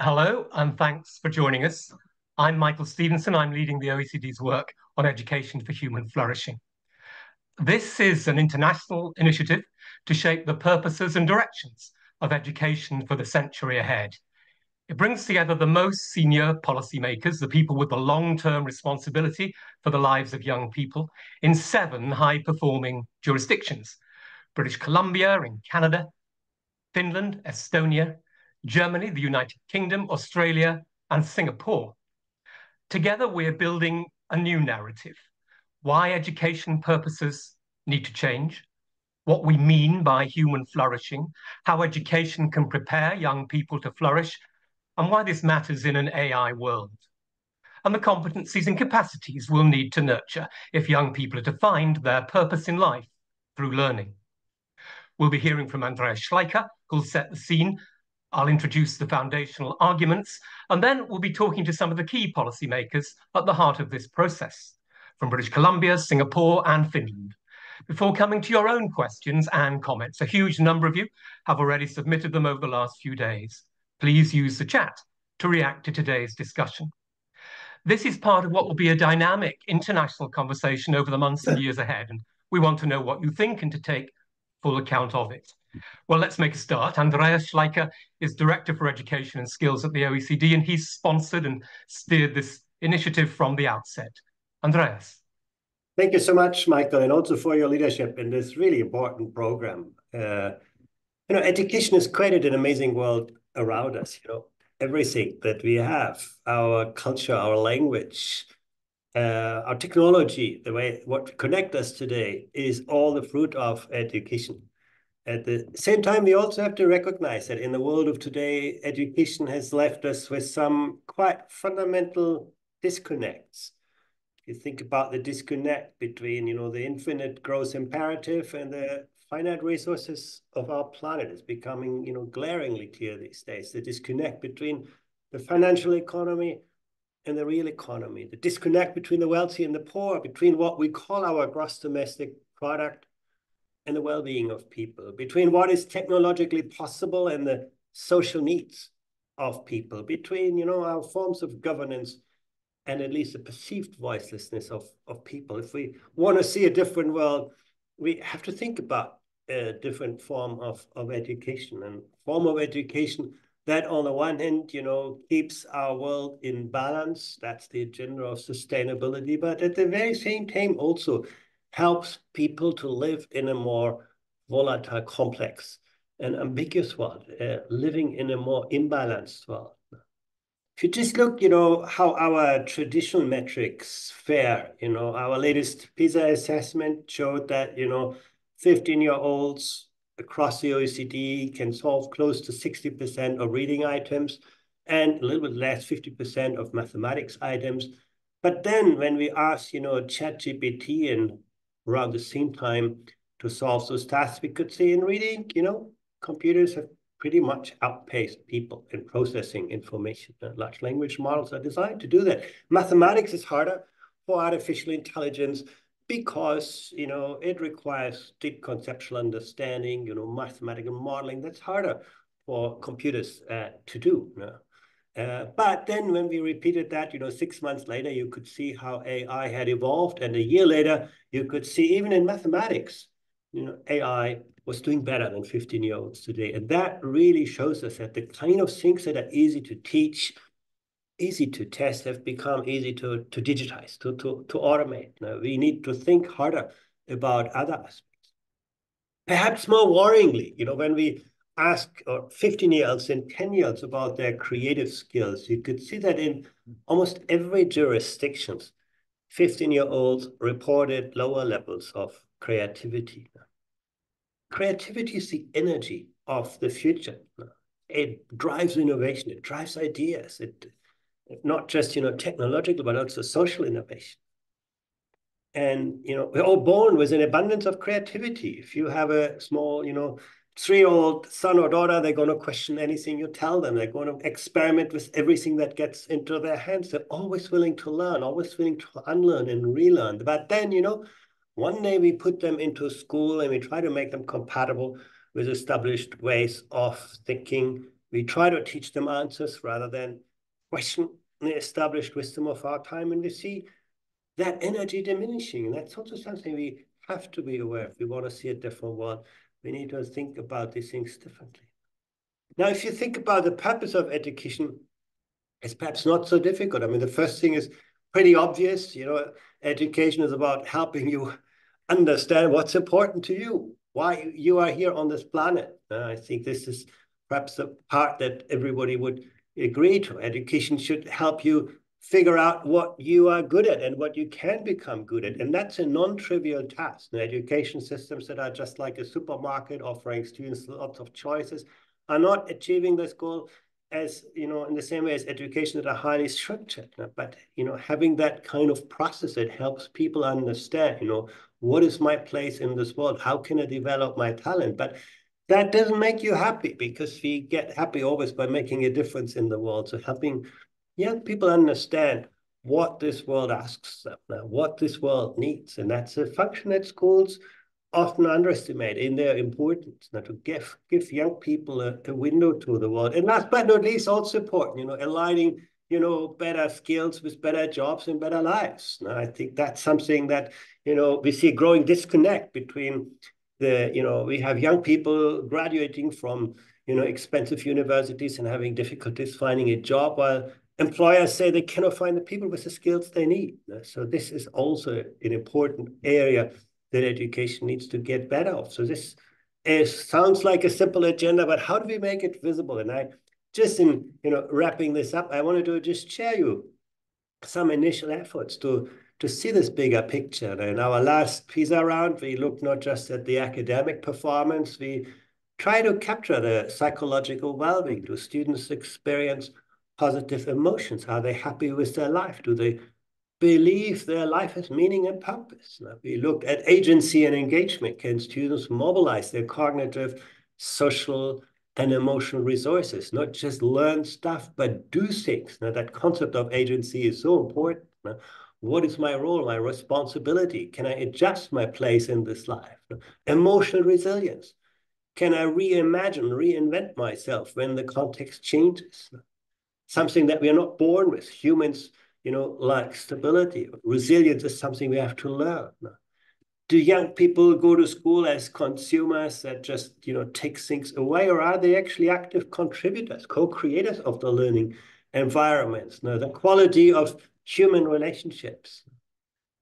Hello, and thanks for joining us. I'm Michael Stevenson. I'm leading the OECD's work on education for human flourishing. This is an international initiative to shape the purposes and directions of education for the century ahead. It brings together the most senior policymakers, the people with the long-term responsibility for the lives of young people, in seven high-performing jurisdictions. British Columbia in Canada, Finland, Estonia, Germany, the United Kingdom, Australia, and Singapore. Together, we're building a new narrative why education purposes need to change, what we mean by human flourishing, how education can prepare young people to flourish, and why this matters in an AI world. And the competencies and capacities we'll need to nurture if young people are to find their purpose in life through learning. We'll be hearing from Andreas Schleicher, who'll set the scene I'll introduce the foundational arguments, and then we'll be talking to some of the key policymakers at the heart of this process, from British Columbia, Singapore, and Finland. Before coming to your own questions and comments, a huge number of you have already submitted them over the last few days. Please use the chat to react to today's discussion. This is part of what will be a dynamic international conversation over the months and years ahead, and we want to know what you think and to take full account of it. Well, let's make a start. Andreas Schleicher is Director for Education and Skills at the OECD, and he's sponsored and steered this initiative from the outset. Andreas. Thank you so much, Michael, and also for your leadership in this really important program. Uh, you know, education has created an amazing world around us. You know, everything that we have, our culture, our language, uh, our technology, the way what connect us today, is all the fruit of education. At the same time, we also have to recognize that in the world of today, education has left us with some quite fundamental disconnects. You think about the disconnect between, you know, the infinite growth imperative and the finite resources of our planet is becoming, you know, glaringly clear these days. The disconnect between the financial economy and the real economy, the disconnect between the wealthy and the poor, between what we call our gross domestic product and the well-being of people, between what is technologically possible and the social needs of people, between you know our forms of governance and at least the perceived voicelessness of, of people. If we want to see a different world, we have to think about a different form of, of education and form of education that on the one hand, you know, keeps our world in balance. That's the agenda of sustainability. But at the very same time also helps people to live in a more volatile, complex, and ambiguous world, uh, living in a more imbalanced world. If you just look, you know, how our traditional metrics fare, you know, our latest PISA assessment showed that, you know, 15-year-olds across the OECD can solve close to 60% of reading items and a little bit less, 50% of mathematics items. But then when we ask, you know, ChatGPT and around the same time to solve those tasks. We could see in reading, you know, computers have pretty much outpaced people in processing information. Large language models are designed to do that. Mathematics is harder for artificial intelligence because, you know, it requires deep conceptual understanding, you know, mathematical modeling. That's harder for computers uh, to do. You know? Uh, but then when we repeated that, you know, six months later, you could see how AI had evolved. And a year later, you could see even in mathematics, you know, AI was doing better than 15-year-olds today. And that really shows us that the kind of things that are easy to teach, easy to test, have become easy to, to digitize, to, to, to automate. Now, we need to think harder about other aspects. Perhaps more worryingly, you know, when we ask uh, 15-year-olds and 10-year-olds about their creative skills, you could see that in almost every jurisdiction, 15-year-olds reported lower levels of creativity. Creativity is the energy of the future. It drives innovation. It drives ideas. It not just you know technological, but also social innovation. And you know we're all born with an abundance of creativity. If you have a small you know three-year-old son or daughter, they're going to question anything you tell them. They're going to experiment with everything that gets into their hands. They're always willing to learn, always willing to unlearn and relearn. But then, you know, one day we put them into school and we try to make them compatible with established ways of thinking We try to teach them answers rather than question the established wisdom of our time. And we see that energy diminishing. And that's also something we have to be aware if we want to see a different world. We need to think about these things differently. Now, if you think about the purpose of education, it's perhaps not so difficult. I mean, the first thing is pretty obvious. You know, education is about helping you understand what's important to you, why you are here on this planet. Uh, I think this is perhaps the part that everybody would agree to. Education should help you figure out what you are good at and what you can become good at. And that's a non-trivial task. The education systems that are just like a supermarket offering students lots of choices are not achieving this goal as, you know, in the same way as education that are highly structured. But, you know, having that kind of process, it helps people understand, you know, what is my place in this world? How can I develop my talent? But that doesn't make you happy because we get happy always by making a difference in the world. So helping young people understand what this world asks them, uh, what this world needs. And that's a function that schools often underestimate in their importance now to give give young people a, a window to the world. And last but not least, also important, you know, aligning you know, better skills with better jobs and better lives. Now, I think that's something that, you know, we see a growing disconnect between the, you know, we have young people graduating from, you know, expensive universities and having difficulties finding a job while employers say they cannot find the people with the skills they need. Uh, so this is also an important area that education needs to get better of. So this is, sounds like a simple agenda, but how do we make it visible? And I just in you know wrapping this up, I wanted to just share you some initial efforts to to see this bigger picture. And in our last PISA round, we looked not just at the academic performance, we try to capture the psychological well-being. Do students experience positive emotions? Are they happy with their life? Do they believe their life has meaning and purpose? Now, we looked at agency and engagement. Can students mobilize their cognitive, social, and emotional resources, not just learn stuff, but do things. Now, that concept of agency is so important. Now, what is my role, my responsibility? Can I adjust my place in this life? Emotional resilience. Can I reimagine, reinvent myself when the context changes? Something that we are not born with. Humans, you know, like stability. Resilience is something we have to learn. Do young people go to school as consumers that just you know take things away or are they actually active contributors co-creators of the learning environments? Now the quality of human relationships.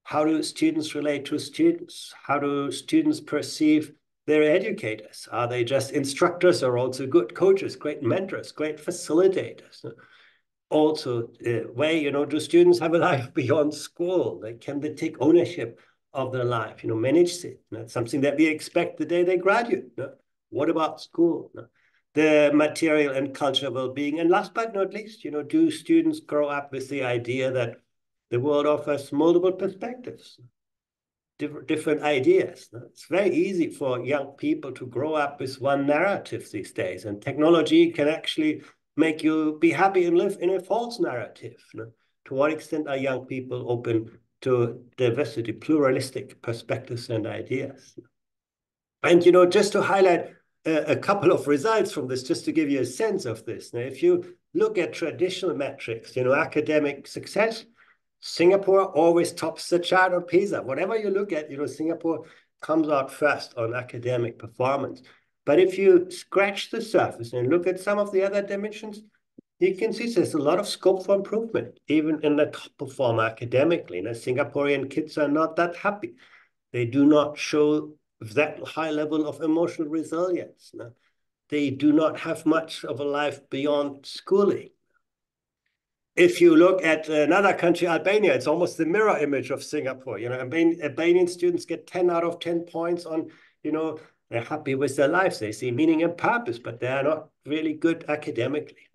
How do students relate to students? How do students perceive their educators? Are they just instructors or also good coaches great mentors great facilitators also uh, way you know do students have a life beyond school like, can they take ownership of their life, you know, manage it. You know, something that we expect the day they graduate. You know? What about school? You know? The material and cultural well-being. And last but not least, you know, do students grow up with the idea that the world offers multiple perspectives, different, different ideas. It's very easy for young people to grow up with one narrative these days, and technology can actually make you be happy and live in a false narrative. To what extent are young people open to diversity, pluralistic perspectives and ideas. And, you know, just to highlight a, a, couple of results from this, just to give you a sense of this. Now, if you look at traditional metrics, you know, academic success, Singapore always tops the chart on PISA. Whatever you look at, you know, Singapore comes out first on academic performance. But if you scratch the surface and look at some of the other dimensions, you can see there's a lot of scope for improvement, even in the top performer academically. And Singaporean kids are not that happy. They do not show that high level of emotional resilience. No? They do not have much of a life beyond schooling. If you look at another country, Albania, it's almost the mirror image of Singapore. You know, Albanian students get 10 out of 10 points on, you know, they're happy with their lives. They see meaning and purpose, but they are not really good academically.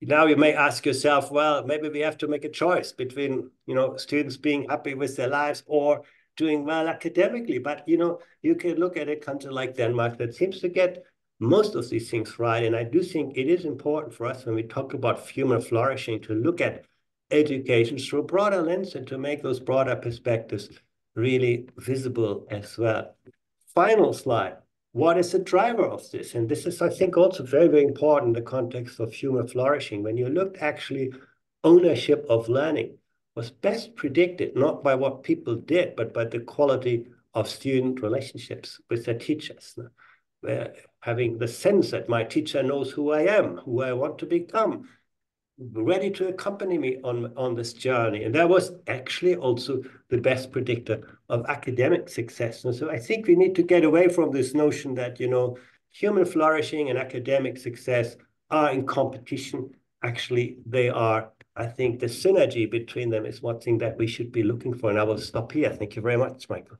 Now you may ask yourself, well, maybe we have to make a choice between, you know, students being happy with their lives or doing well academically. But, you know, you can look at a country like Denmark that seems to get most of these things right. And I do think it is important for us when we talk about human flourishing to look at education through a broader lens and to make those broader perspectives really visible as well. Final slide. what is the driver of this? And this is, I think, also very, very important in the context of human flourishing. When you look actually ownership of learning was best predicted not by what people did, but by the quality of student relationships with their teachers. Where having the sense that my teacher knows who I am, who I want to become, ready to accompany me on, on this journey. And that was actually also the best predictor of academic success. And so I think we need to get away from this notion that, you know, human flourishing and academic success are in competition. Actually, they are, I think the synergy between them is one thing that we should be looking for. And I will stop here. Thank you very much, Michael.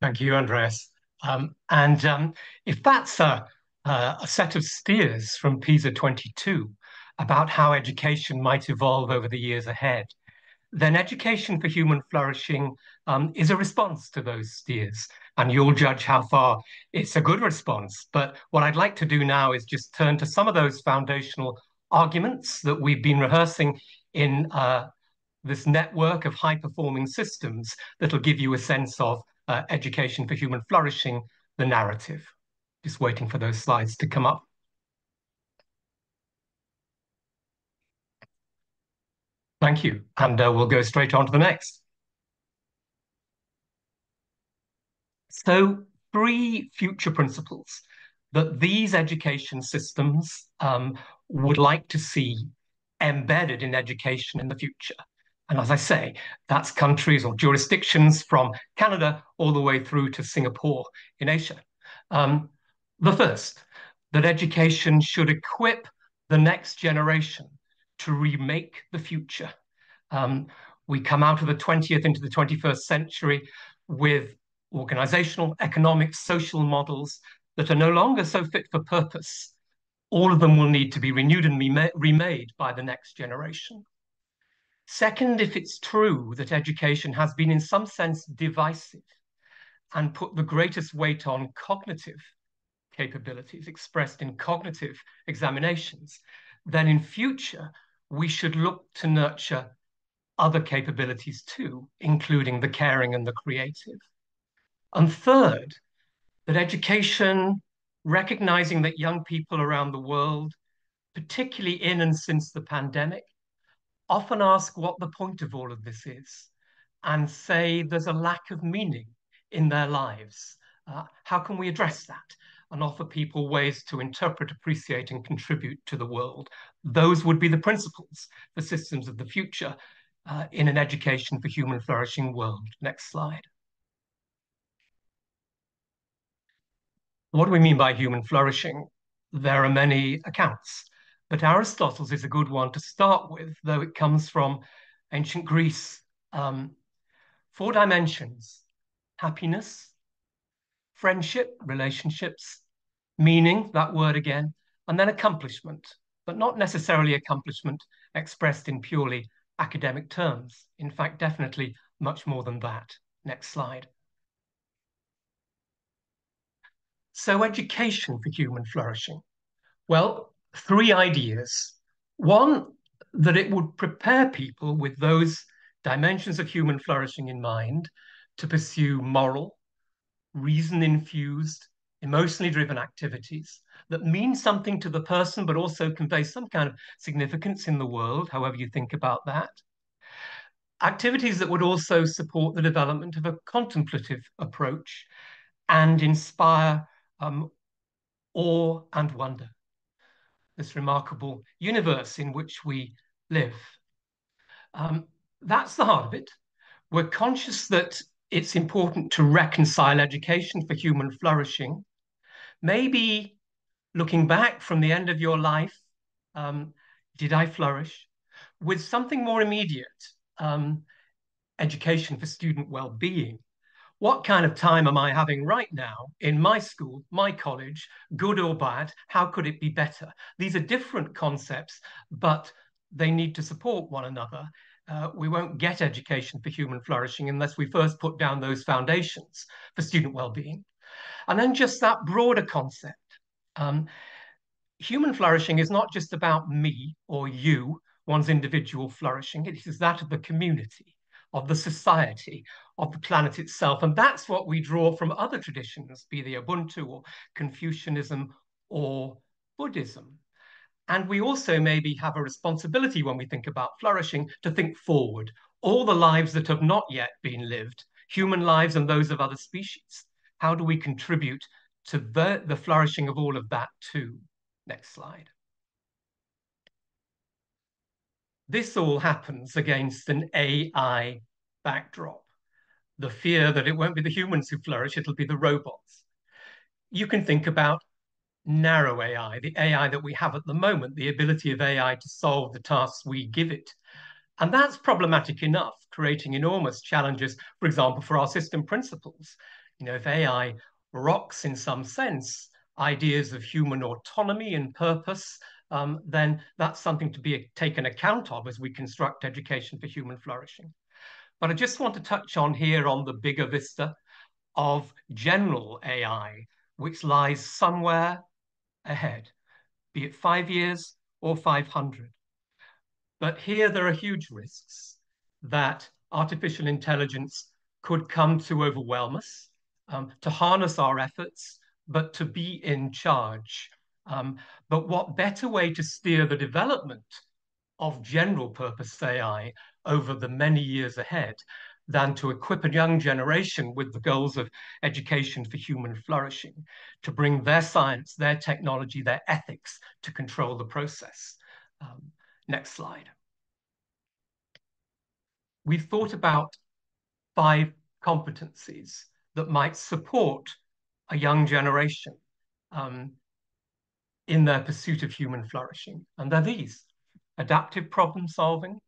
Thank you, Andreas. Um, and um, if that's a a set of steers from PISA 22 about how education might evolve over the years ahead, then Education for Human Flourishing um, is a response to those steers. And you'll judge how far it's a good response. But what I'd like to do now is just turn to some of those foundational arguments that we've been rehearsing in uh, this network of high performing systems that'll give you a sense of uh, Education for Human Flourishing, the narrative. Just waiting for those slides to come up. Thank you. And uh, we'll go straight on to the next. So three future principles that these education systems um, would like to see embedded in education in the future. And as I say, that's countries or jurisdictions from Canada all the way through to Singapore in Asia. Um, the first, that education should equip the next generation to remake the future. Um, we come out of the 20th into the 21st century with organizational, economic, social models that are no longer so fit for purpose. All of them will need to be renewed and remade by the next generation. Second, if it's true that education has been in some sense divisive and put the greatest weight on cognitive capabilities expressed in cognitive examinations, then in future, we should look to nurture other capabilities too, including the caring and the creative. And third, that education, recognizing that young people around the world, particularly in and since the pandemic, often ask what the point of all of this is and say there's a lack of meaning in their lives. Uh, how can we address that? And offer people ways to interpret, appreciate, and contribute to the world. Those would be the principles for systems of the future uh, in an education for human flourishing world. Next slide. What do we mean by human flourishing? There are many accounts, but Aristotle's is a good one to start with, though it comes from ancient Greece. Um, four dimensions, happiness, friendship, relationships, meaning, that word again, and then accomplishment, but not necessarily accomplishment expressed in purely academic terms. In fact, definitely much more than that. Next slide. So education for human flourishing. Well, three ideas. One, that it would prepare people with those dimensions of human flourishing in mind to pursue moral, reason infused, emotionally driven activities that mean something to the person, but also convey some kind of significance in the world, however you think about that. Activities that would also support the development of a contemplative approach and inspire um, awe and wonder. This remarkable universe in which we live. Um, that's the heart of it. We're conscious that it's important to reconcile education for human flourishing. Maybe looking back from the end of your life, um, did I flourish? With something more immediate, um, education for student well-being. What kind of time am I having right now in my school, my college, good or bad? How could it be better? These are different concepts, but they need to support one another uh, we won't get education for human flourishing unless we first put down those foundations for student well-being. And then just that broader concept. Um, human flourishing is not just about me or you, one's individual flourishing, it is that of the community. of the society, of the planet itself. And that's what we draw from other traditions, be they Ubuntu or Confucianism or Buddhism. And we also maybe have a responsibility when we think about flourishing to think forward, all the lives that have not yet been lived, human lives and those of other species. How do we contribute to the, the flourishing of all of that too? Next slide. This all happens against an AI backdrop. The fear that it won't be the humans who flourish, it'll be the robots. You can think about narrow AI, the AI that we have at the moment, the ability of AI to solve the tasks we give it. And that's problematic enough, creating enormous challenges, for example, for our system principles. You know, if AI rocks in some sense ideas of human autonomy and purpose, um, then that's something to be taken account of as we construct education for human flourishing. But I just want to touch on here on the bigger vista of general AI, which lies somewhere ahead, be it five years or 500. But here there are huge risks that artificial intelligence could come to overwhelm us, um, to harness our efforts, but to be in charge. Um, but what better way to steer the development of general purpose AI over the many years ahead than to equip a young generation with the goals of education for human flourishing, to bring their science, their technology, their ethics to control the process. Um, next slide. We've thought about five competencies that might support a young generation um, in their pursuit of human flourishing. And they're these adaptive problem solving,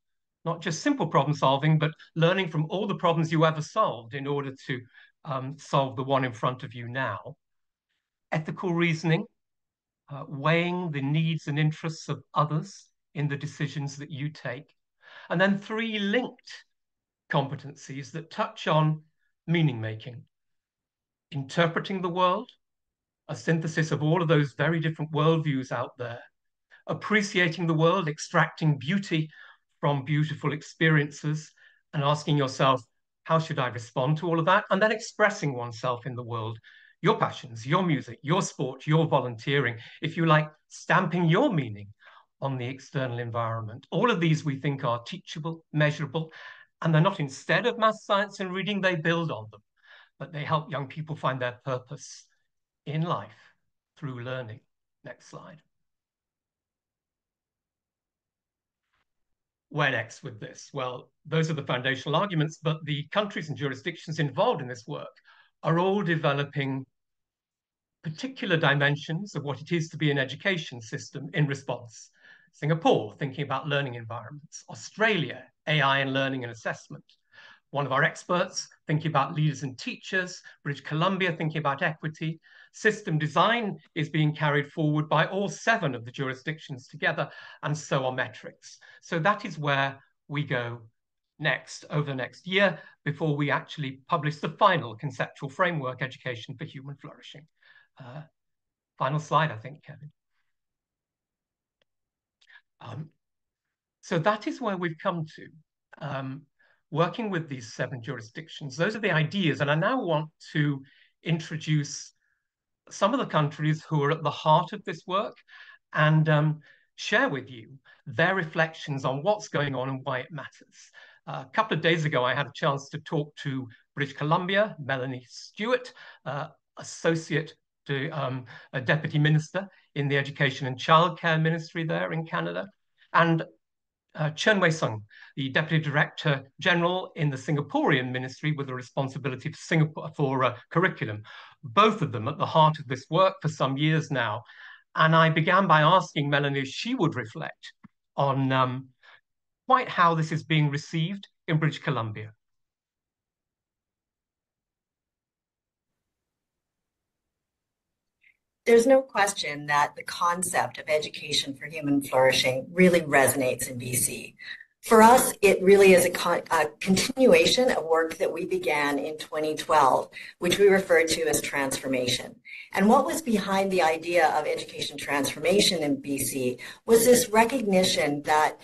not just simple problem solving, but learning from all the problems you ever solved in order to um, solve the one in front of you now. Ethical reasoning, uh, weighing the needs and interests of others in the decisions that you take. And then three linked competencies that touch on meaning making, interpreting the world, a synthesis of all of those very different worldviews out there, appreciating the world, extracting beauty from beautiful experiences and asking yourself, how should I respond to all of that? And then expressing oneself in the world, your passions, your music, your sport, your volunteering, if you like, stamping your meaning on the external environment. All of these we think are teachable, measurable, and they're not instead of math, science, and reading, they build on them, but they help young people find their purpose in life through learning. Next slide. Next with this? Well, those are the foundational arguments, but the countries and jurisdictions involved in this work are all developing particular dimensions of what it is to be an education system in response. Singapore, thinking about learning environments. Australia, AI and learning and assessment. One of our experts thinking about leaders and teachers. British Columbia thinking about equity system design is being carried forward by all seven of the jurisdictions together, and so are metrics. So that is where we go next over the next year before we actually publish the final conceptual framework, Education for Human Flourishing. Uh, final slide, I think, Kevin. Um, so that is where we've come to. Um, working with these seven jurisdictions, those are the ideas. And I now want to introduce some of the countries who are at the heart of this work and um, share with you their reflections on what's going on and why it matters. Uh, a couple of days ago, I had a chance to talk to British Columbia, Melanie Stewart, uh, Associate to um, a Deputy Minister in the Education and Childcare Ministry there in Canada, and uh, Chern Wei Sng, the Deputy Director General in the Singaporean Ministry with the responsibility for Singapore for uh, curriculum. Both of them at the heart of this work for some years now. And I began by asking Melanie if she would reflect on um, quite how this is being received in British Columbia. There's no question that the concept of education for human flourishing really resonates in BC. For us, it really is a, con a, continuation of work that we began in 2012, which we refer to as transformation. And what was behind the idea of education transformation in BC was this recognition that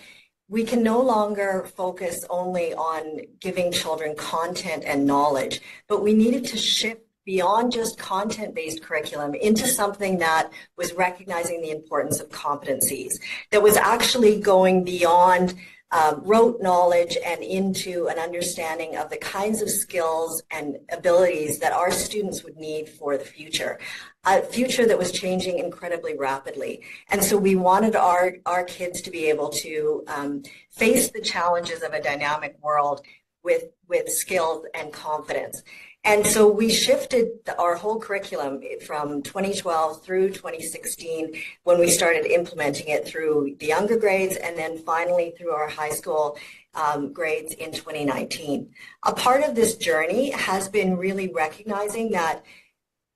we can no longer focus only on giving children content and knowledge, but we needed to shift beyond just content-based curriculum into something that was recognizing the importance of competencies, that was actually going beyond um, rote knowledge and into an understanding of the kinds of skills and abilities that our students would need for the future. A future that was changing incredibly rapidly. And so we wanted our, our kids to be able to um, face the challenges of a dynamic world with, with skills and confidence. And so we shifted our whole curriculum from 2012 through 2016 when we started implementing it through the younger grades and then finally through our high school um, grades in 2019. A part of this journey has been really recognizing that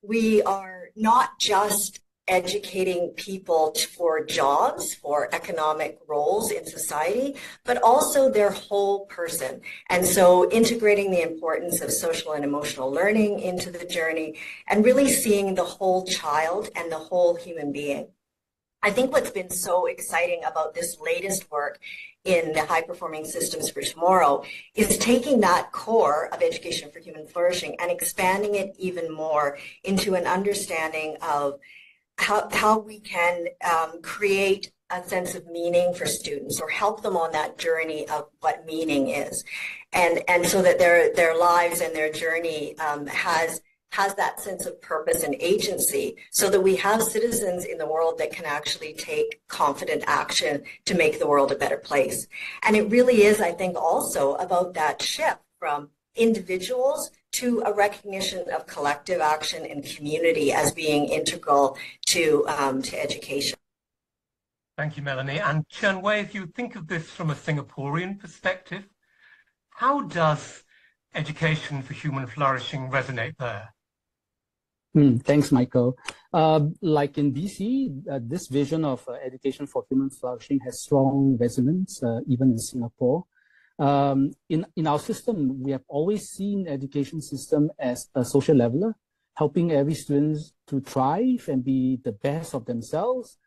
we are not just educating people for jobs, for economic roles in society, but also their whole person. And so integrating the importance of social and emotional learning into the journey and really seeing the whole child and the whole human being. I think what's been so exciting about this latest work in the high performing systems for tomorrow is taking that core of education for human flourishing and expanding it even more into an understanding of how, how we can um, create a sense of meaning for students or help them on that journey of what meaning is. And, and so that their, their lives and their journey um, has, has that sense of purpose and agency so that we have citizens in the world that can actually take confident action to make the world a better place. And it really is, I think, also about that shift from individuals to a recognition of collective action and community as being integral to, um, to education. Thank you, Melanie. And Chern Wei, if you think of this from a Singaporean perspective, how does education for human flourishing resonate there? Mm, thanks, Michael. Uh, like in BC, uh, this vision of uh, education for human flourishing has strong resonance, uh, even in Singapore. Um, in, in our system, we have always seen education system as a social leveler, helping every student to thrive and be the best of themselves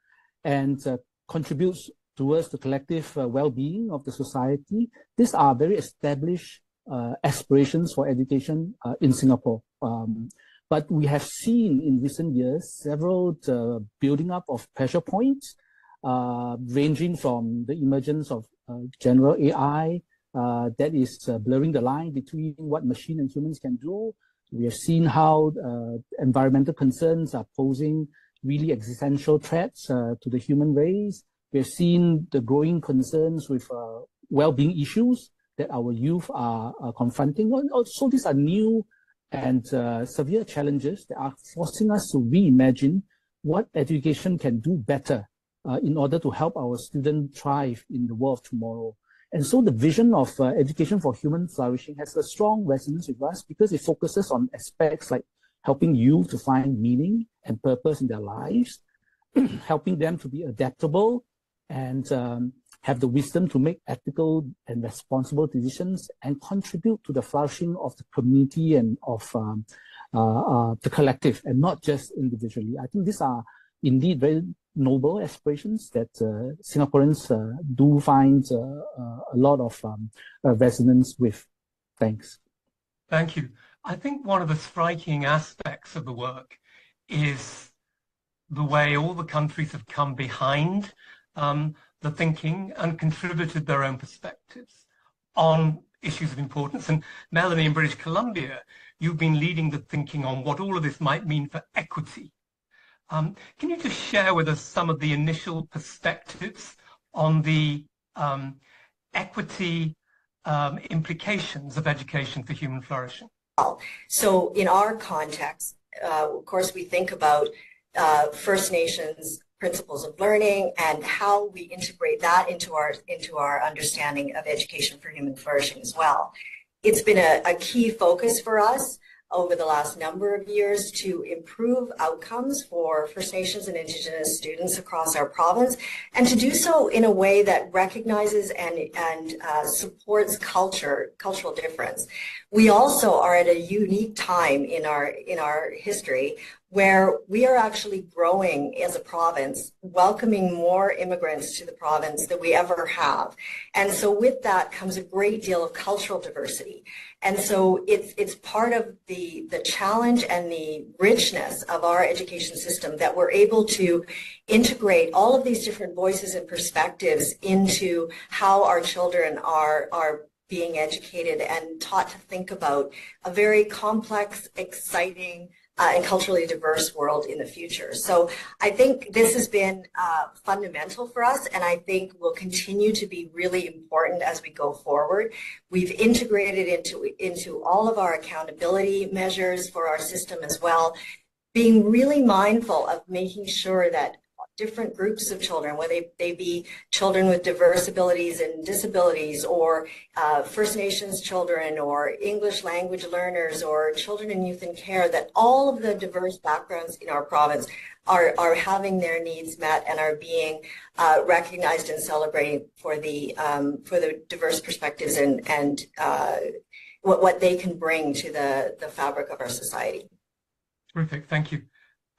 and uh, contributes towards the collective uh, well-being of the society. These are very established uh, aspirations for education uh, in Singapore. Um, but we have seen in recent years several uh, building up of pressure points, uh, ranging from the emergence of general AI, uh, that is uh, blurring the line between what machine and humans can do. We have seen how uh, environmental concerns are posing really existential threats uh, to the human race. We have seen the growing concerns with uh, well-being issues that our youth are, are confronting. So these are new and severe challenges that are forcing us to reimagine what education can do better in order to help our students thrive in the world of tomorrow. And so the vision of uh, education for human flourishing has a strong resonance with us because it focuses on aspects like helping youth to find meaning and purpose in their lives, helping them to be adaptable and um, have the wisdom to make ethical and responsible decisions and contribute to the flourishing of the community and of um, uh, uh, the collective and not just individually. I think these are indeed very noble aspirations that uh, Singaporeans uh, do find uh, a lot of um, resonance with. Thanks. Thank you. I think one of the striking aspects of the work is the way all the countries have come behind um, the thinking and contributed their own perspectives on issues of importance. And Melanie in British Columbia, you've been leading the thinking on what all of this might mean for equity um, can you just share with us some of the initial perspectives on the um, equity um, implications of education for human flourishing? So in our context, uh, of course, we think about uh, First Nations principles of learning and how we integrate that into our into our understanding of education for human flourishing as well. It's been a, a key focus for us over the last number of years to improve outcomes for First Nations and Indigenous students across our province, and to do so in a way that recognizes and, and uh, supports culture, cultural difference. We also are at a unique time in our, in our history where we are actually growing as a province, welcoming more immigrants to the province than we ever have. And so with that comes a great deal of cultural diversity. And so it's, it's part of the, the challenge and the richness of our education system that we're able to integrate all of these different voices and perspectives into how our children are, are being educated and taught to think about a very complex, exciting, uh, and culturally diverse world in the future. So I think this has been uh, fundamental for us, and I think will continue to be really important as we go forward. We've integrated into into all of our accountability measures for our system as well, being really mindful of making sure that different groups of children, whether they be children with diverse abilities and disabilities, or uh, First Nations children, or English language learners, or children in youth and care, that all of the diverse backgrounds in our province are, are having their needs met and are being uh, recognized and celebrated for the um, for the diverse perspectives and and uh, what what they can bring to the the fabric of our society. Terrific, thank you.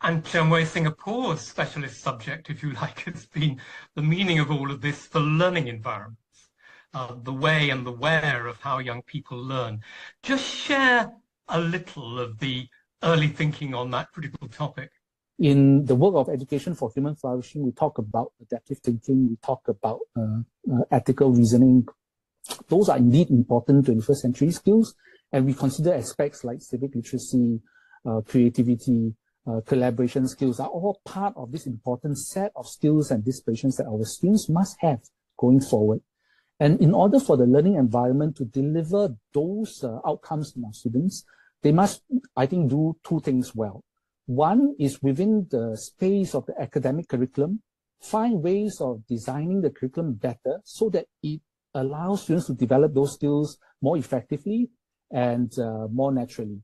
And Chern Wei Singapore's specialist subject, if you like, has been the meaning of all of this for learning environments, uh, the way and the where of how young people learn. Just share a little of the early thinking on that critical topic. In the work of education for human flourishing, we talk about adaptive thinking, we talk about uh, uh, ethical reasoning. Those are indeed important 21st century skills, and we consider aspects like civic literacy, uh, creativity, uh, collaboration skills are all part of this important set of skills and dispositions that our students must have going forward. And in order for the learning environment to deliver those uh, outcomes to our students, they must, I think, do two things well. One is within the space of the academic curriculum, find ways of designing the curriculum better so that it allows students to develop those skills more effectively and uh, more naturally.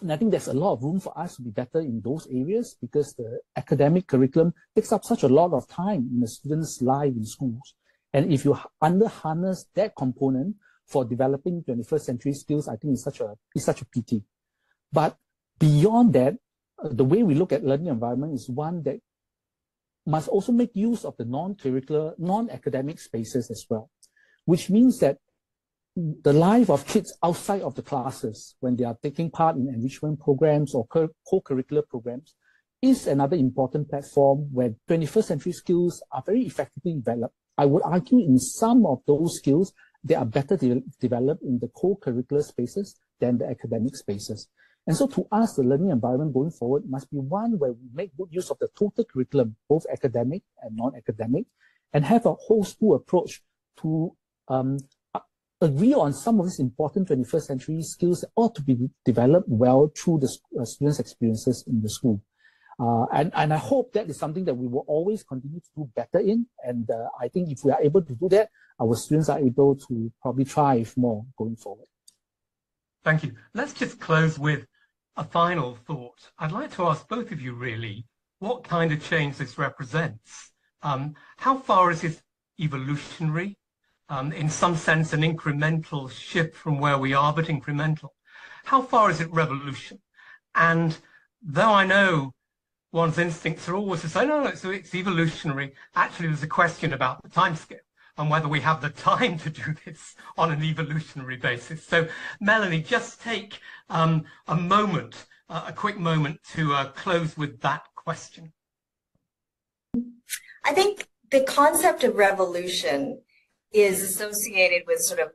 And I think there's a lot of room for us to be better in those areas because the academic curriculum takes up such a lot of time in the students' life in schools. And if you under harness that component for developing 21st century skills, I think it's such a it's such a pity. But beyond that, uh, the way we look at learning environment is one that must also make use of the non-curricular, non-academic spaces as well, which means that the life of kids outside of the classes when they are taking part in enrichment programs or co-curricular programs is another important platform where 21st century skills are very effectively developed. I would argue in some of those skills, they are better de developed in the co-curricular spaces than the academic spaces. And so to us, the learning environment going forward must be one where we make good use of the total curriculum, both academic and non-academic, and have a whole school approach to um, agree on some of these important 21st century skills that ought to be developed well through the uh, students' experiences in the school. Uh, and, and I hope that is something that we will always continue to do better in. And uh, I think if we are able to do that, our students are able to probably thrive more going forward. Thank you. Let's just close with a final thought. I'd like to ask both of you really what kind of change this represents. Um, how far is this evolutionary um, in some sense, an incremental shift from where we are, but incremental. How far is it revolution? And though I know one's instincts are always to say, no, no, so it's evolutionary, actually there's a question about the timescale and whether we have the time to do this on an evolutionary basis. So Melanie, just take um, a moment, uh, a quick moment to uh, close with that question. I think the concept of revolution is associated with sort of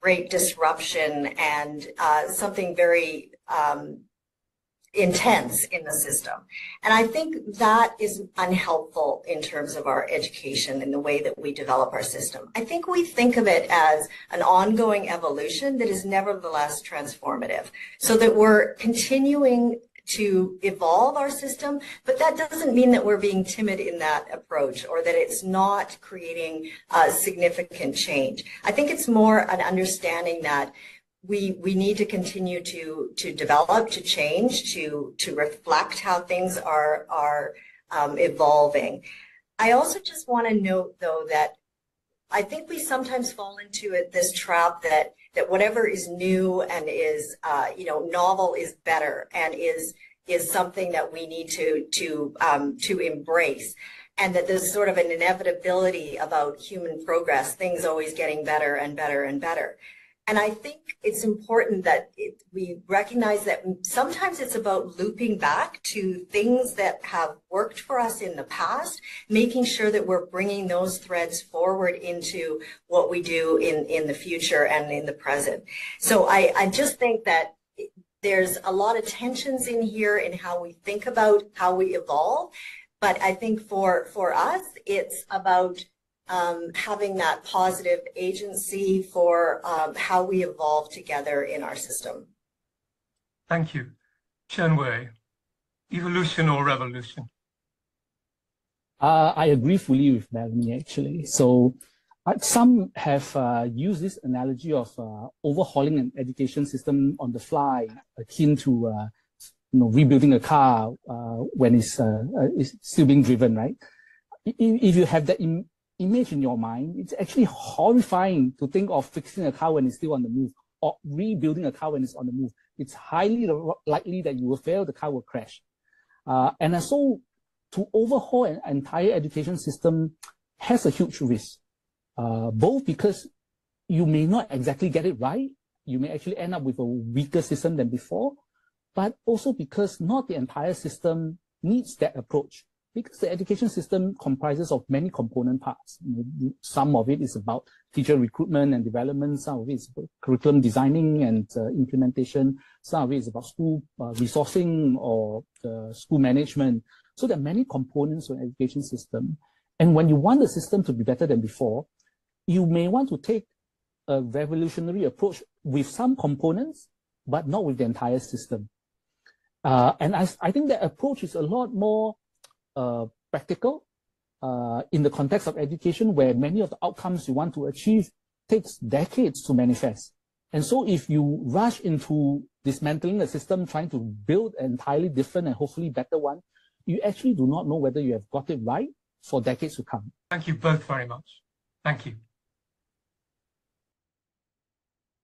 great disruption and uh, something very um, intense in the system. And I think that is unhelpful in terms of our education and the way that we develop our system. I think we think of it as an ongoing evolution that is nevertheless transformative so that we're continuing to evolve our system, but that doesn't mean that we're being timid in that approach or that it's not creating a significant change. I think it's more an understanding that we we need to continue to to develop, to change, to to reflect how things are are um, evolving. I also just want to note though that I think we sometimes fall into it, this trap that that whatever is new and is uh, you know novel is better and is is something that we need to to um, to embrace. And that there's sort of an inevitability about human progress things always getting better and better and better and I think it's important that it, we recognize that sometimes it's about looping back to things that have worked for us in the past, making sure that we're bringing those threads forward into what we do in, in the future and in the present. So I, I just think that there's a lot of tensions in here in how we think about how we evolve. But I think for, for us, it's about um, having that positive agency for um, how we evolve together in our system. Thank you. Chern Wei, evolution or revolution? Uh, I agree fully with Melanie, actually. So uh, some have uh, used this analogy of uh, overhauling an education system on the fly, akin to uh, you know, rebuilding a car uh, when it's, it's still being driven, right? If you have that image in your mind, it's actually horrifying to think of fixing a car when it's still on the move or rebuilding a car when it's on the move. It's highly likely that you will fail, the car will crash. Uh, and so to overhaul an entire education system has a huge risk, uh, both because you may not exactly get it right. You may actually end up with a weaker system than before, but also because not the entire system needs that approach because the education system comprises of many component parts. Some of it is about teacher recruitment and development. Some of it is about curriculum designing and uh, implementation. Some of it is about school uh, resourcing or the school management. So there are many components of an education system. And when you want the system to be better than before, you may want to take a revolutionary approach with some components, but not with the entire system. Uh, and I, I think that approach is a lot more uh, practical uh, in the context of education where many of the outcomes you want to achieve takes decades to manifest. And so if you rush into dismantling a system, trying to build an entirely different and hopefully better one, you actually do not know whether you have got it right for decades to come. Thank you both very much. Thank you.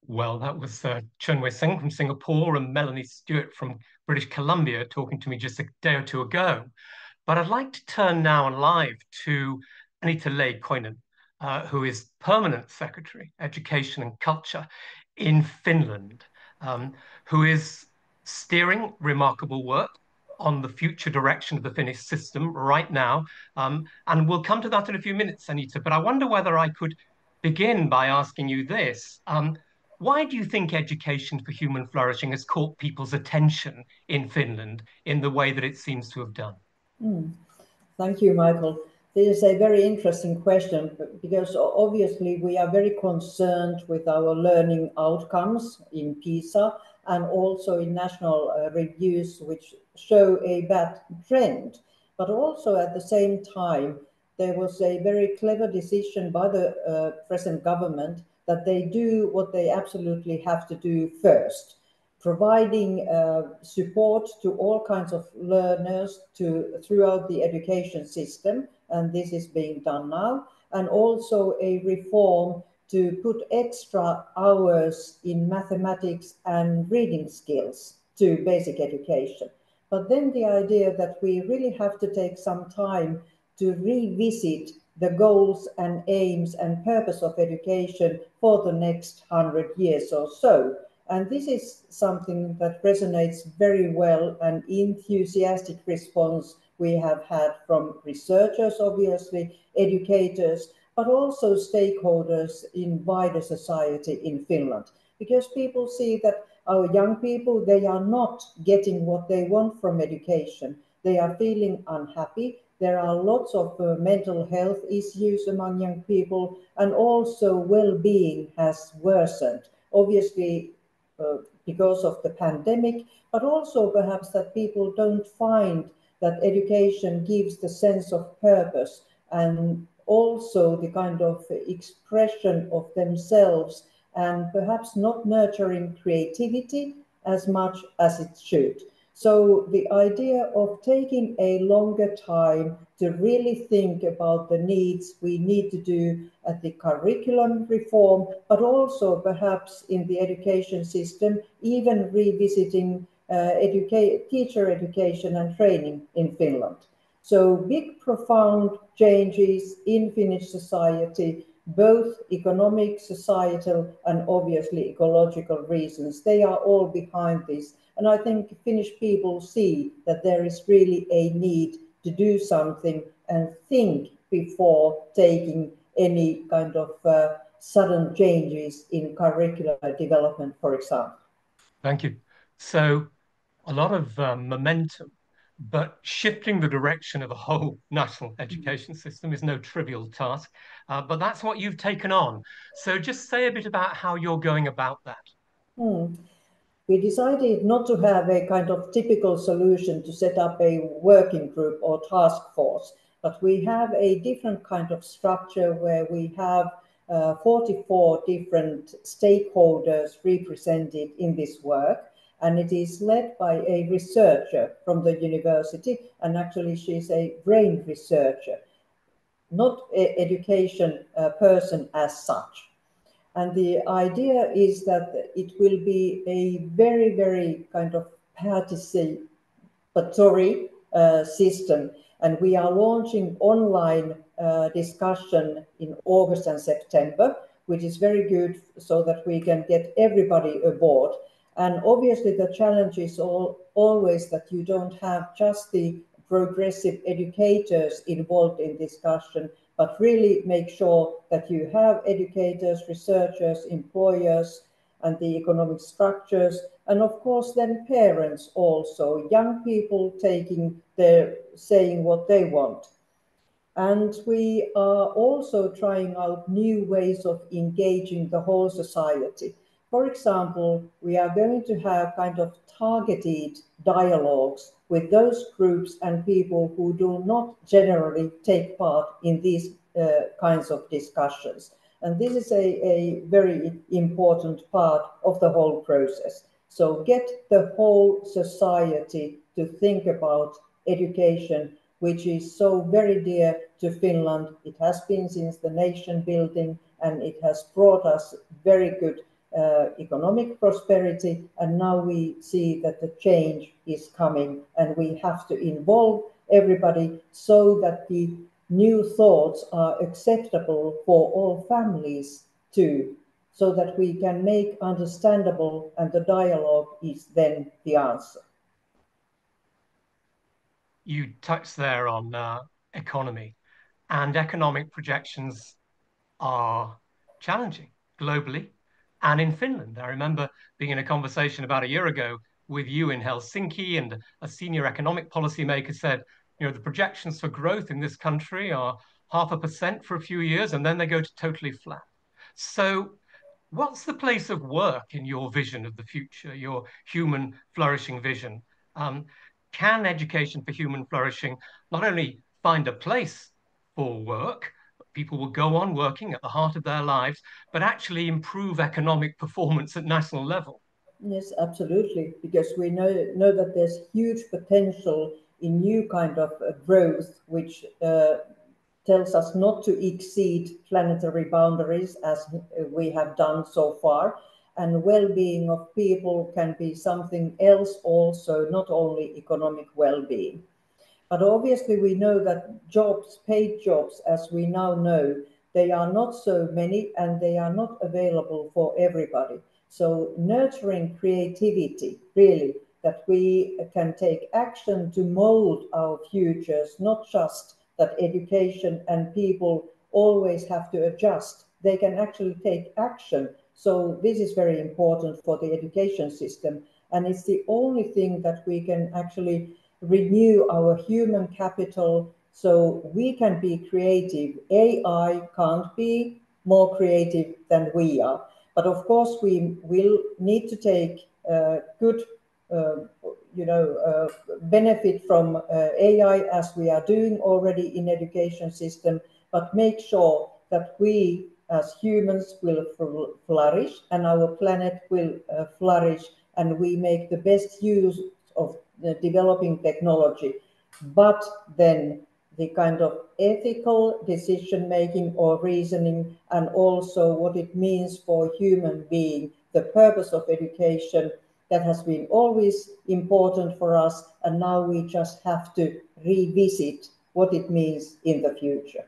Well, that was uh, Chern Wei Sng from Singapore and Melanie Stewart from British Columbia talking to me just a day or two ago. But I'd like to turn now live to Anita Lehikoinen, uh, who is Permanent Secretary, Education and Culture in Finland, um, who is steering remarkable work on the future direction of the Finnish system right now. Um, and we'll come to that in a few minutes, Anita. But I wonder whether I could begin by asking you this. Um, why do you think education for human flourishing has caught people's attention in Finland in the way that it seems to have done? Mm. Thank you, Michael. This is a very interesting question because obviously we are very concerned with our learning outcomes in PISA and also in national uh, reviews which show a bad trend. But also at the same time, there was a very clever decision by the uh, present government that they do what they absolutely have to do first providing uh, support to all kinds of learners to throughout the education system, and this is being done now, and also a reform to put extra hours in mathematics and reading skills to basic education. But then the idea that we really have to take some time to revisit the goals and aims and purpose of education for the next hundred years or so and this is something that resonates very well an enthusiastic response we have had from researchers, obviously, educators, but also stakeholders in wider society in Finland. Because people see that our young people, they are not getting what they want from education. They are feeling unhappy. There are lots of uh, mental health issues among young people, and also well-being has worsened. Obviously, uh, because of the pandemic, but also perhaps that people don't find that education gives the sense of purpose and also the kind of expression of themselves and perhaps not nurturing creativity as much as it should. So the idea of taking a longer time to really think about the needs we need to do at the curriculum reform, but also perhaps in the education system, even revisiting uh, educate, teacher education and training in Finland. So big, profound changes in Finnish society, both economic, societal, and obviously ecological reasons. They are all behind this. And I think Finnish people see that there is really a need to do something and think before taking any kind of uh, sudden changes in curricular development, for example. Thank you. So a lot of um, momentum, but shifting the direction of a whole national education system is no trivial task. Uh, but that's what you've taken on. So just say a bit about how you're going about that. Hmm. We decided not to have a kind of typical solution to set up a working group or task force, but we have a different kind of structure where we have uh, 44 different stakeholders represented in this work and it is led by a researcher from the university and actually she's a brain researcher not an education uh, person as such and the idea is that it will be a very very kind of participatory uh, system and we are launching online uh, discussion in August and September, which is very good so that we can get everybody aboard. And obviously, the challenge is all, always that you don't have just the progressive educators involved in discussion, but really make sure that you have educators, researchers, employers, and the economic structures, and of course then parents also, young people taking their saying what they want. And we are also trying out new ways of engaging the whole society. For example, we are going to have kind of targeted dialogues with those groups and people who do not generally take part in these uh, kinds of discussions. And this is a, a very important part of the whole process. So get the whole society to think about education, which is so very dear to Finland. It has been since the nation building and it has brought us very good uh, economic prosperity. And now we see that the change is coming and we have to involve everybody so that the new thoughts are acceptable for all families too, so that we can make understandable and the dialogue is then the answer. You touched there on uh, economy, and economic projections are challenging globally and in Finland. I remember being in a conversation about a year ago with you in Helsinki, and a senior economic policymaker said you know, the projections for growth in this country are half a percent for a few years, and then they go to totally flat. So what's the place of work in your vision of the future, your human flourishing vision? Um, can education for human flourishing not only find a place for work, people will go on working at the heart of their lives, but actually improve economic performance at national level? Yes, absolutely, because we know, know that there's huge potential in new kind of uh, growth, which uh, tells us not to exceed planetary boundaries as we have done so far. And well-being of people can be something else also, not only economic well-being. But obviously we know that jobs, paid jobs, as we now know, they are not so many and they are not available for everybody. So nurturing creativity really that we can take action to mold our futures, not just that education and people always have to adjust. They can actually take action. So this is very important for the education system. And it's the only thing that we can actually renew our human capital so we can be creative. AI can't be more creative than we are. But of course, we will need to take uh, good uh, you know, uh, benefit from uh, AI as we are doing already in education system, but make sure that we as humans will flourish and our planet will flourish and we make the best use developing technology. But then the kind of ethical decision making or reasoning and also what it means for human being, the purpose of education that has been always important for us, and now we just have to revisit what it means in the future.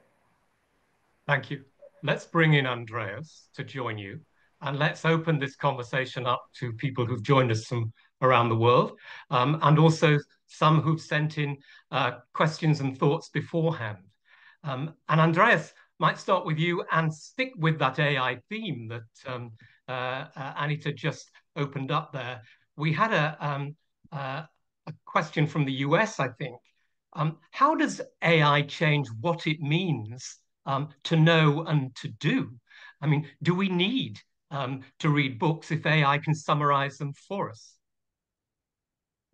Thank you. Let's bring in Andreas to join you, and let's open this conversation up to people who've joined us from around the world, um, and also some who've sent in uh, questions and thoughts beforehand. Um, and Andreas, might start with you and stick with that AI theme that um, uh, uh, Anita just opened up there. We had a, um, uh, a question from the US, I think. Um, how does AI change what it means um, to know and to do? I mean, do we need um, to read books if AI can summarize them for us?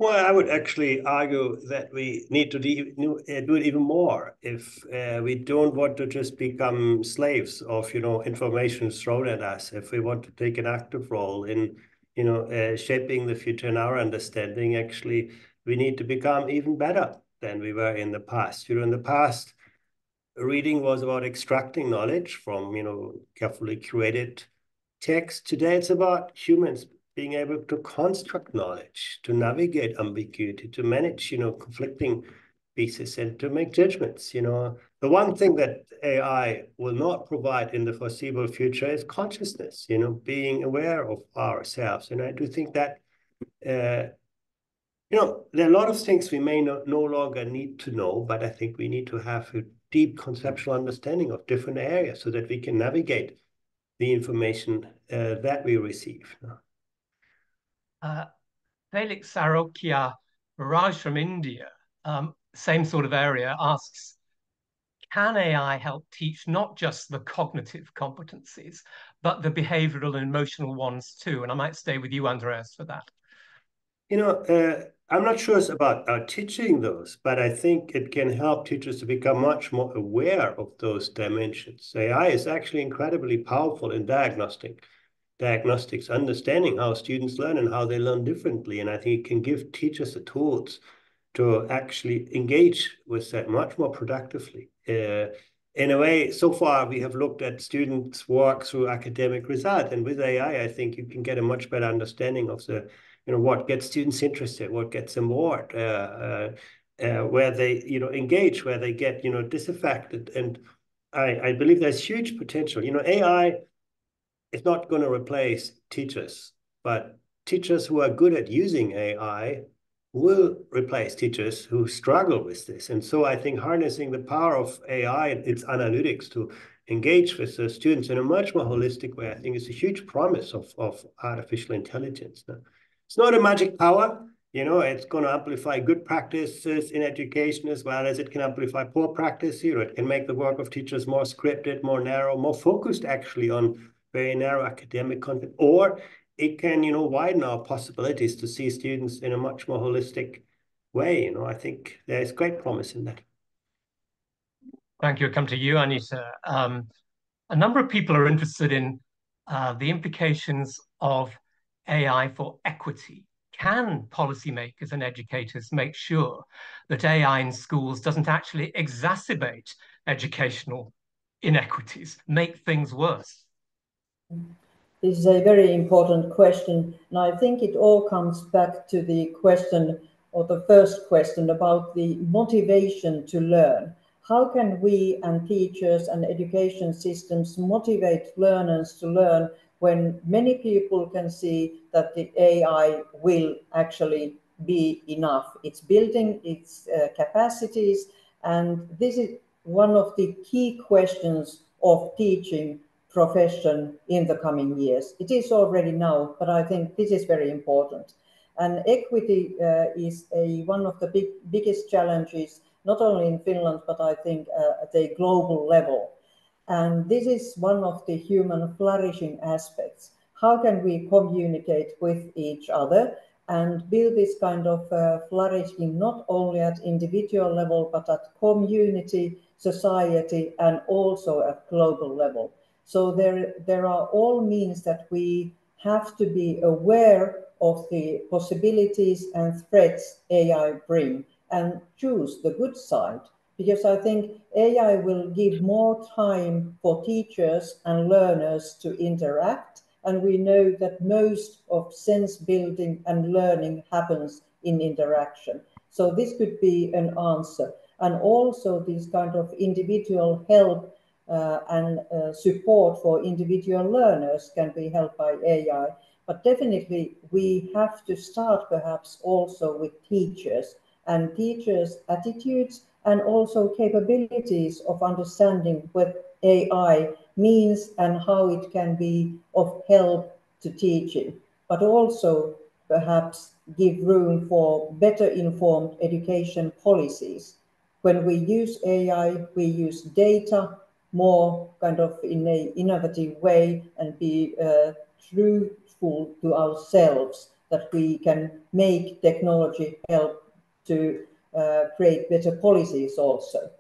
Well, I would actually argue that we need to uh, do it even more if uh, we don't want to just become slaves of, you know, information thrown at us. If we want to take an active role in, you know, uh, shaping the future in our understanding, actually, we need to become even better than we were in the past. You know, in the past, reading was about extracting knowledge from, you know, carefully curated text. Today, it's about humans being able to construct knowledge, to navigate ambiguity, to manage, you know, conflicting pieces and to make judgments. You know, the one thing that AI will not provide in the foreseeable future is consciousness, you know, being aware of ourselves. And I do think that, uh, you know, there are a lot of things we may no, no longer need to know, but I think we need to have a deep conceptual understanding of different areas so that we can navigate the information uh, that we receive. Uh, Felix Sarokia Raj from India, um, same sort of area, asks, can AI help teach not just the cognitive competencies, but the behavioral and emotional ones too? And I might stay with you, Andreas, for that. You know, uh, I'm not sure it's about uh, teaching those, but I think it can help teachers to become much more aware of those dimensions. AI is actually incredibly powerful in diagnostic diagnostics, understanding how students learn and how they learn differently. And I think it can give teachers the tools to actually engage with that much more productively. Uh, in a way, so far we have looked at students' work through academic result, and with AI, I think you can get a much better understanding of the, you know, what gets students interested, what gets them bored, uh, uh, uh, where they, you know, engage, where they get, you know, disaffected, and I, I believe there's huge potential. You know, AI it's not going to replace teachers, but teachers who are good at using AI will replace teachers who struggle with this. And so I think harnessing the power of AI and its analytics to engage with the students in a much more holistic way, I think is a huge promise of, of artificial intelligence. It's not a magic power. You know, it's going to amplify good practices in education as well as it can amplify poor practice. Know, it can make the work of teachers more scripted, more narrow, more focused actually on very narrow academic content, or it can, you know, widen our possibilities to see students in a much more holistic way. You know, I think there's great promise in that. Thank you. I come to you, Anita. Um, a number of people are interested in uh, the implications of AI for equity. Can policymakers and educators make sure that AI in schools doesn't actually exacerbate educational inequities, make things worse? This is a very important question, and I think it all comes back to the question or the first question about the motivation to learn. How can we and teachers and education systems motivate learners to learn when many people can see that the AI will actually be enough? It's building its uh, capacities, and this is one of the key questions of teaching profession in the coming years. It is already now, but I think this is very important. And equity uh, is a, one of the big, biggest challenges, not only in Finland, but I think uh, at a global level. And this is one of the human flourishing aspects. How can we communicate with each other and build this kind of uh, flourishing not only at individual level, but at community, society, and also at global level. So there, there are all means that we have to be aware of the possibilities and threats AI bring and choose the good side. Because I think AI will give more time for teachers and learners to interact and we know that most of sense building and learning happens in interaction. So this could be an answer. And also these kind of individual help and uh, support for individual learners can be helped by AI. But definitely we have to start perhaps also with teachers and teachers' attitudes and also capabilities of understanding what AI means and how it can be of help to teaching, but also perhaps give room for better informed education policies. When we use AI, we use data more kind of in a innovative way and be uh, truthful to ourselves that we can make technology help to uh, create better policies also.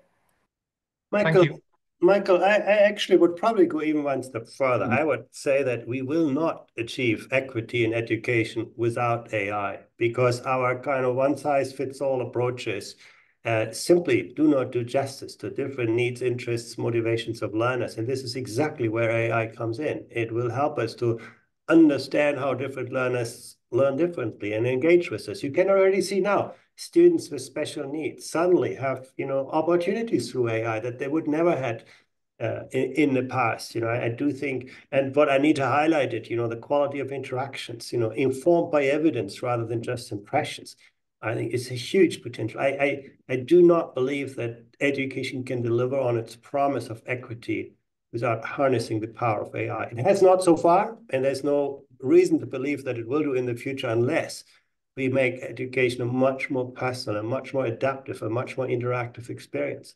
Michael, Michael, I, I, actually would probably go even one step further. Mm -hmm. I would say that we will not achieve equity in education without AI because our kind of one size fits all approaches uh, simply do not do justice to different needs, interests, motivations of learners. And this is exactly where AI comes in. It will help us to understand how different learners learn differently and engage with us. You can already see now students with special needs suddenly have you know opportunities through AI that they would never had uh, in, in the past. You know, I, I, do think, and what I need to highlight it, you know, the quality of interactions, you know, informed by evidence rather than just impressions. I think it's a huge potential. I, I, I do not believe that education can deliver on its promise of equity without harnessing the power of AI. It has not so far, and there's no reason to believe that it will do in the future unless we make education a much more personal, a much more adaptive, a much more interactive experience.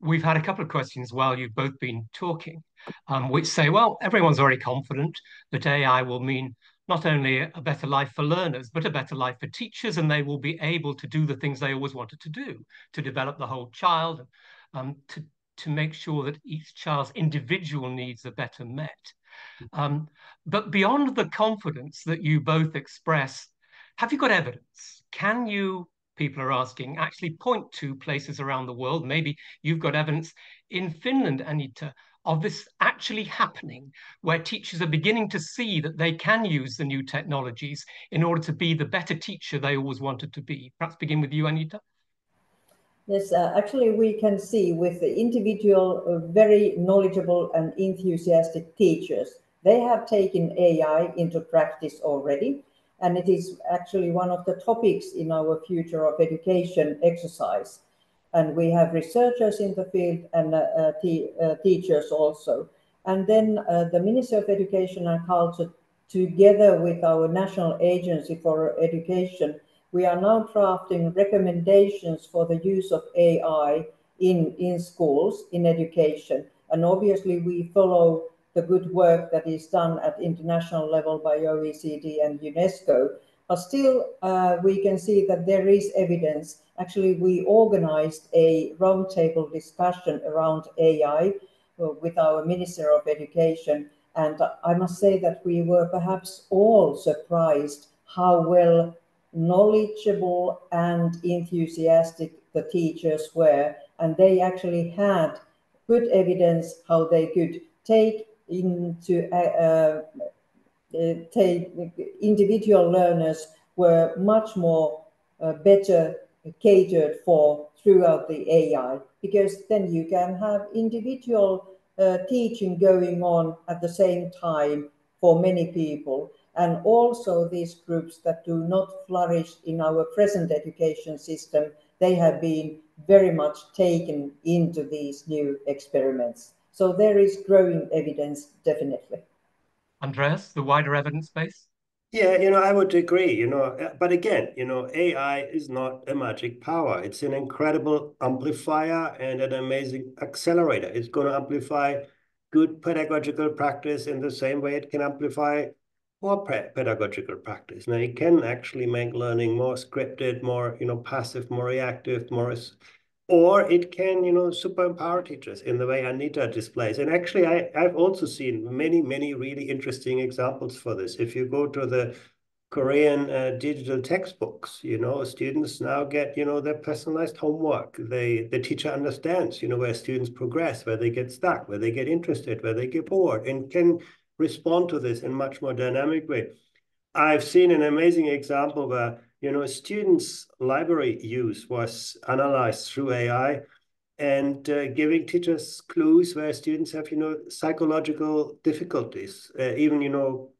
We've had a couple of questions while you've both been talking, um, which say, well, everyone's already confident that AI will mean not only a better life for learners, but a better life for teachers, and they will be able to do the things they always wanted to do, to develop the whole child, um, to, to make sure that each child's individual needs are better met. Um, but beyond the confidence that you both express, have you got evidence? Can you, people are asking, actually point to places around the world? Maybe you've got evidence in Finland, Anita, of this actually happening, where teachers are beginning to see that they can use the new technologies in order to be the better teacher they always wanted to be. Perhaps begin with you, Anita. Yes, uh, actually, we can see with the individual, uh, very knowledgeable and enthusiastic teachers, they have taken AI into practice already. And it is actually one of the topics in our future of education exercise and we have researchers in the field and uh, uh, uh, teachers also. And then the Ministry of Education and Culture, together with our National Agency for Education, we are now drafting recommendations for the use of AI in, in schools, in education. And obviously we follow the good work that is done at international level by OECD and UNESCO. But still, uh, we can see that there is evidence. Actually, we organized a roundtable discussion around AI with our Minister of Education. And I must say that we were perhaps all surprised how well knowledgeable and enthusiastic the teachers were. And they actually had good evidence how they could take into uh uh, take, individual learners were much more uh, better catered for throughout the AI because then you can have individual uh, teaching going on at the same time for many people and also these groups that do not flourish in our present education system they have been very much taken into these new experiments. So there is growing evidence definitely Andreas, the wider evidence base? Yeah, you know, I would agree, you know, uh, but again, you know, AI is not a magic power. It's an incredible amplifier and an amazing accelerator. It's going to amplify good pedagogical practice in the same way it can amplify poor pedagogical practice. Now, it can actually make learning more scripted, more, you know, passive, more reactive, more or it can, you know, super empower teachers in the way Anita displays. And actually, I, I've also seen many, many really interesting examples for this. If you go to the Korean uh, digital textbooks. You know, students now get you know their personalized homework. They the teacher understands you know where students progress, where they get stuck, where they get interested, where they get bored, and can respond to this in much more dynamic way. I've seen an amazing example where you know students' library use was analyzed through AI and uh, giving teachers clues where students have you know psychological difficulties, uh, even you know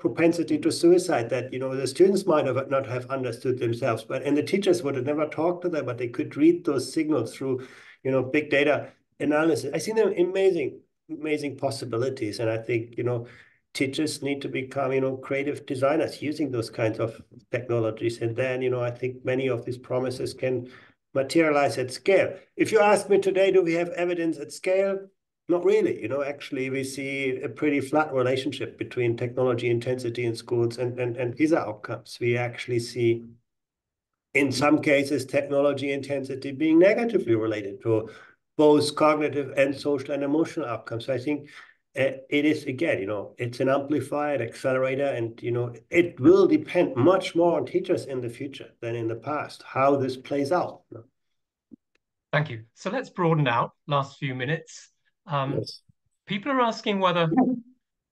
propensity to suicide that you know the students might have not have understood themselves but and the teachers would have never talked to them but they could read those signals through you know big data analysis. I see them amazing amazing possibilities and i think you know teachers need to become you know creative designers using those kinds of technologies and then you know i think many of these promises can materialize at scale if you ask me today do we have evidence at scale not really. You know, actually, we see a pretty flat relationship between technology intensity in schools and, and, and PISA outcomes. We actually see, in some cases, technology intensity being negatively related to both cognitive and social and emotional outcomes. So I think it is, again, you know, it's an amplifier, accelerator, and, you know, it will depend much more on teachers in the future than in the past, how this plays out. Thank you. So let's broaden out last few minutes. Um, yes. People are asking whether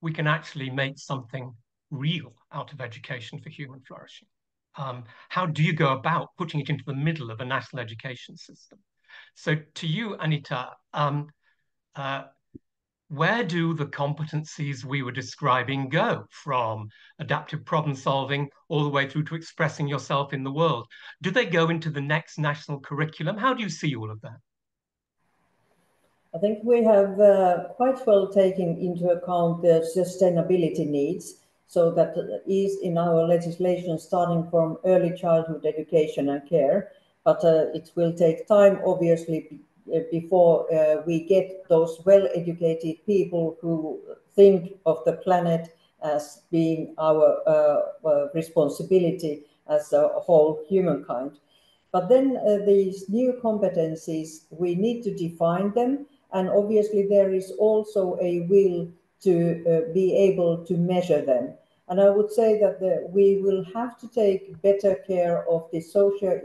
we can actually make something real out of education for human flourishing. Um, how do you go about putting it into the middle of a national education system? So, to you, Anita, um, uh, where do the competencies we were describing go from adaptive problem solving all the way through to expressing yourself in the world? Do they go into the next national curriculum? How do you see all of that? I think we have uh, quite well taken into account the sustainability needs. So that is in our legislation starting from early childhood education and care. But uh, it will take time, obviously, before uh, we get those well-educated people who think of the planet as being our uh, uh, responsibility as a whole humankind. But then these new competencies, we need to define them and obviously there is also a will to uh, be able to measure them. And I would say that the, we will have to take better care of the social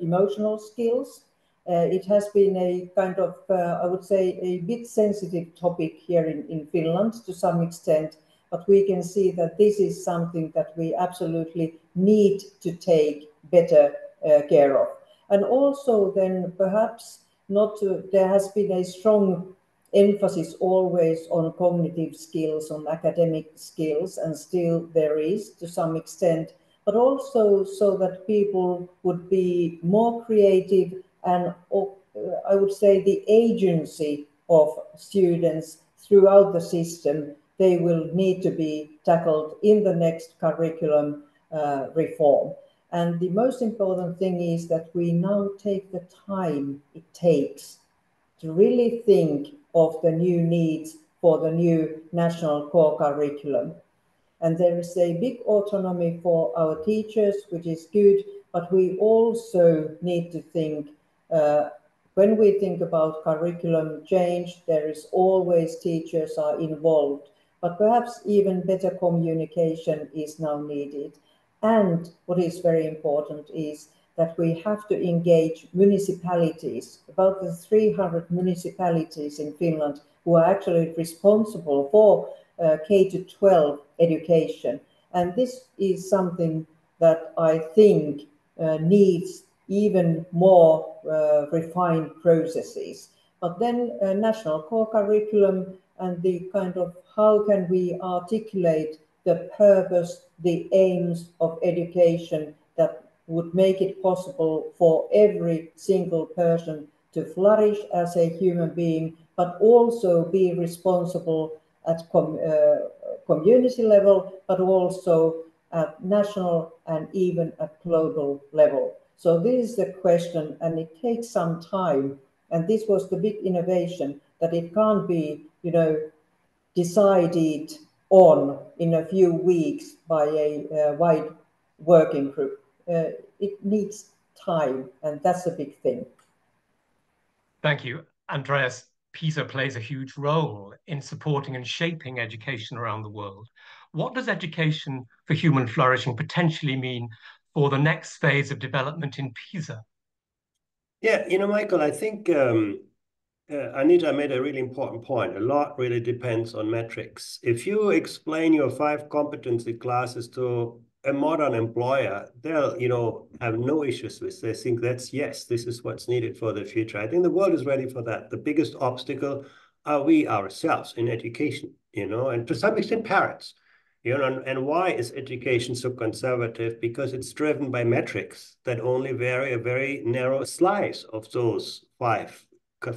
emotional skills. Uh, it has been a kind of, uh, I would say, a bit sensitive topic here in, in Finland to some extent, but we can see that this is something that we absolutely need to take better uh, care of. And also then perhaps not to, there has been a strong emphasis always on cognitive skills, on academic skills, and still there is to some extent, but also so that people would be more creative and uh, I would say the agency of students throughout the system, they will need to be tackled in the next curriculum uh, reform. And the most important thing is that we now take the time it takes to really think of the new needs for the new national core curriculum. And there is a big autonomy for our teachers, which is good, but we also need to think when we think about curriculum change, there is always teachers are involved, but perhaps even better communication is now needed. And what is very important is that we have to engage municipalities, about the 300 municipalities in Finland who are actually responsible for uh, K to 12 education. And this is something that I think uh, needs even more uh, refined processes. But then uh, national core curriculum and the kind of how can we articulate the purpose, the aims of education that would make it possible for every single person to flourish as a human being, but also be responsible at com uh, community level, but also at national and even at global level. So this is the question, and it takes some time. And this was the big innovation that it can't be, you know, decided on in a few weeks by a, a wide working group. Uh, it needs time, and that's a big thing. Thank you. Andreas, PISA plays a huge role in supporting and shaping education around the world. what does education for human flourishing potentially mean for the next phase of development in PISA? Yeah, you know, Michael, I think um, uh, Anita made a really important point. A lot really depends on metrics. If you explain your five competency classes to a modern employer, they'll, you know, have no issues with. They think that's yes, this is what's needed for the future. I think the world is ready for that. The biggest obstacle are we ourselves in education, you know, and to some extent parents. You know, and, why is education so conservative? Because it's driven by metrics that only vary a very narrow slice of those five,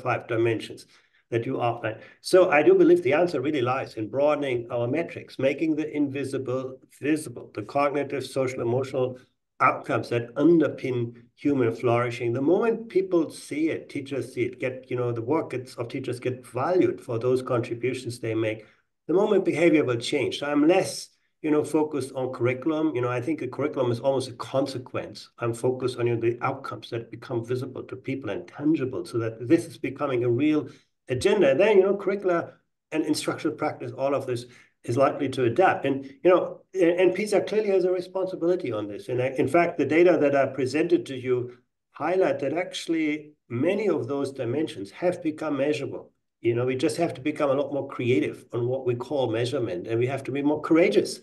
five dimensions that you outlined. So I do believe the answer really lies in broadening our metrics, making the invisible visible, the cognitive, social, emotional outcomes that underpin human flourishing. The moment people see it, teachers see it, get, you know, the work of teachers get valued for those contributions they make, the moment behavior will change. So I'm less, you know, focused on curriculum. You know, I think a curriculum is almost a consequence. I'm focused on you know, the outcomes that become visible to people and tangible so that this is becoming a real agenda. And then, you know, curricula and instructional practice, all of this is likely to adapt. And, you know, and PISA clearly has a responsibility on this. And uh, in fact, the data that I presented to you highlight that actually many of those dimensions have become measurable. You know, we just have to become a lot more creative on what we call measurement, and we have to be more courageous.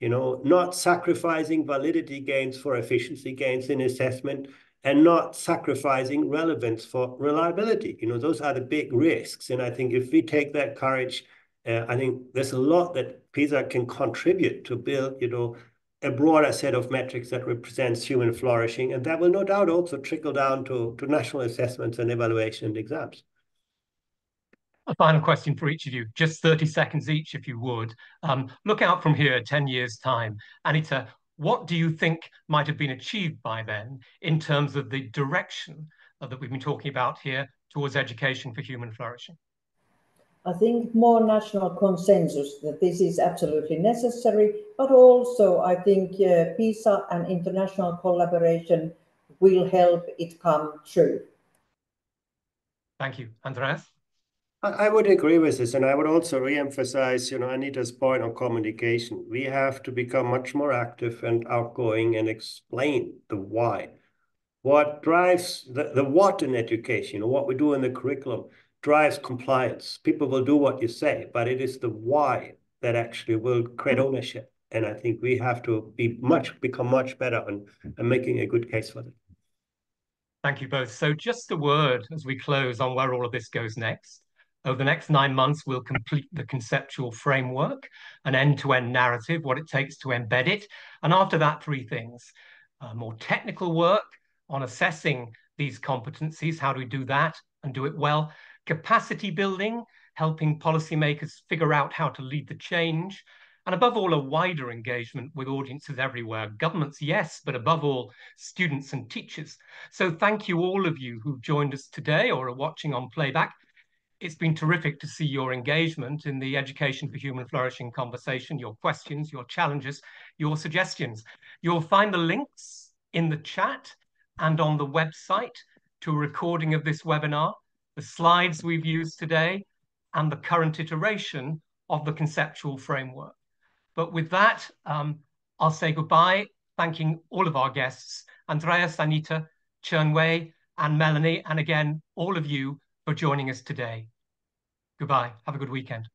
You know, not sacrificing validity gains for efficiency gains in assessment, and not sacrificing relevance for reliability. You know, those are the big risks. And I think if we take that courage, uh, I think there's a lot that PISA can contribute to build, you know, a broader set of metrics that represents human flourishing. And that will no doubt also trickle down to, to national assessments and evaluation and exams. A final question for each of you, just 30 seconds each, if you would. Um, look out from here 10 years' time. Anita, what do you think might have been achieved by then in terms of the direction that we've been talking about here towards education for human flourishing? I think more national consensus that this is absolutely necessary, but also I think uh, PISA and international collaboration will help it come true. Thank you. Andreas? I would agree with this, and I would also re-emphasize, you know, Anita's point on communication. We have to become much more active and outgoing and explain the why. What drives the, the what in education, what we do in the curriculum, drives compliance. People will do what you say, but it is the why that actually will create mm-hmm. ownership. And I think we have to be much become much better on, on making a good case for that. Thank you both. So just a word as we close on where all of this goes next. Over the next nine months, we'll complete the conceptual framework, an end-to-end narrative, what it takes to embed it. And after that, three things. Uh, more technical work on assessing these competencies. How do we do that and do it well? Capacity building, helping policymakers figure out how to lead the change. And above all, a wider engagement with audiences everywhere. Governments, yes, but above all, students and teachers. So thank you all of you who joined us today or are watching on playback it's been terrific to see your engagement in the Education for Human Flourishing conversation, your questions, your challenges, your suggestions. You'll find the links in the chat and on the website to a recording of this webinar, the slides we've used today, and the current iteration of the conceptual framework. But with that, um, I'll say goodbye, thanking all of our guests, Andreas, Anita, Chern Wei, and Melanie, and again, all of you for joining us today. Goodbye. Have a good weekend.